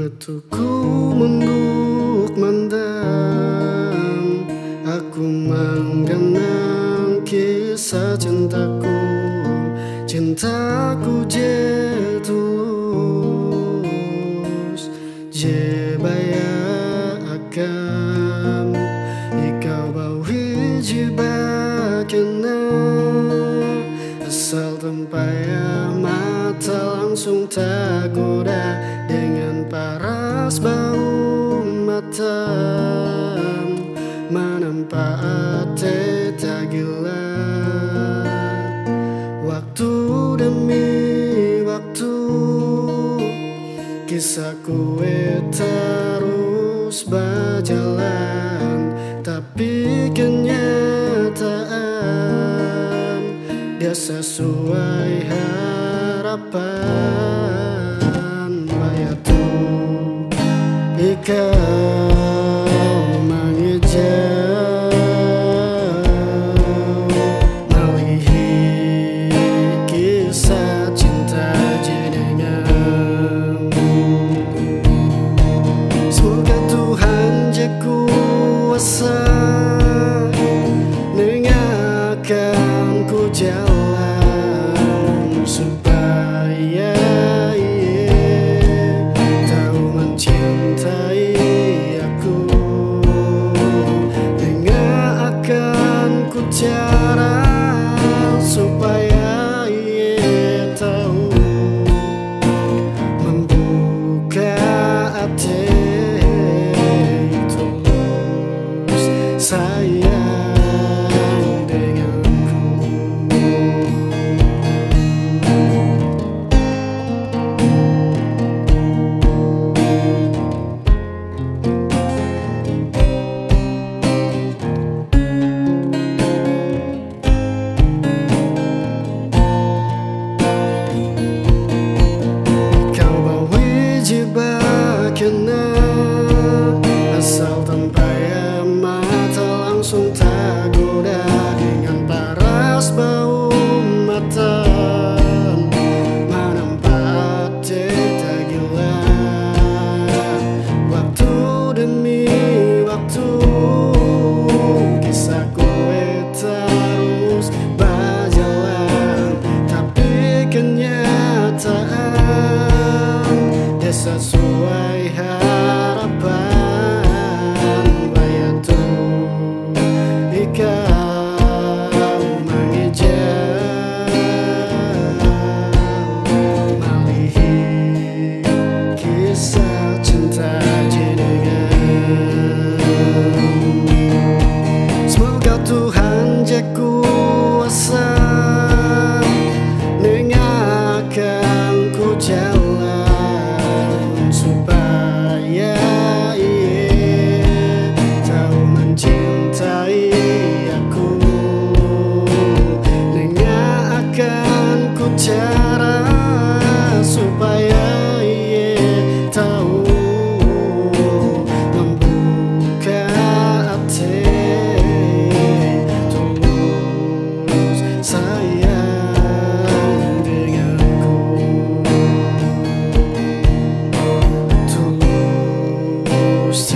Waktuku menduk mandang. Aku menggenang kisah cintaku. Cintaku je tulus Je baya akan. Ikau bawi jibakena Asal tempaya mata langsung tak goda. dengan paras bau mata Menempah hati tak gila Waktu demi waktu Kisahku terus berjalan Tapi kenyataan Dia sesuai harapan because sayang denganku. Tulus